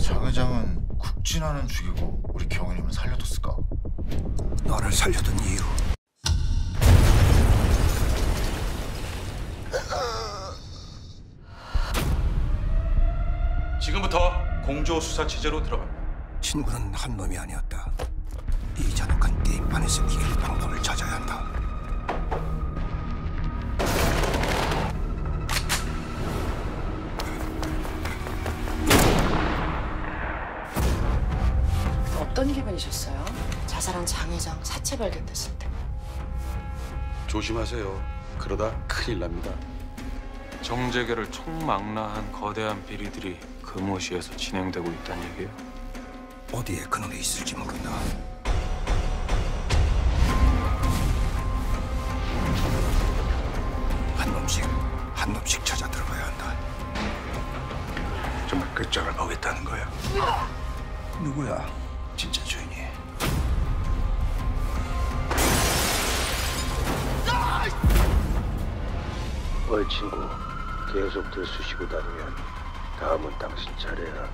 장 회장은 국진아는 죽이고 우리 경위님은 살려뒀을까? 너를 살려둔 이유 지금부터 공조 수사 체제로 들어갑니다. 친구는 한 놈이 아니었다 이 잔혹한 게임판에서 이길 어떤 기분이셨어요? 자살한 장 회장 사체 발견됐을 때. 조심하세요. 그러다 큰일 납니다. 정재계를 총망라한 거대한 비리들이 금호시에서 진행되고 있다는 얘기예요. 어디에 그놈이 있을지 모른다 한 놈씩 한 놈씩 찾아 들어가야 한다 정말 끝장을 보겠다는 거야 누구야 진짜 주인이. 어이 친구. 계속 들쑤시고 다니면 다음은 당신 차례야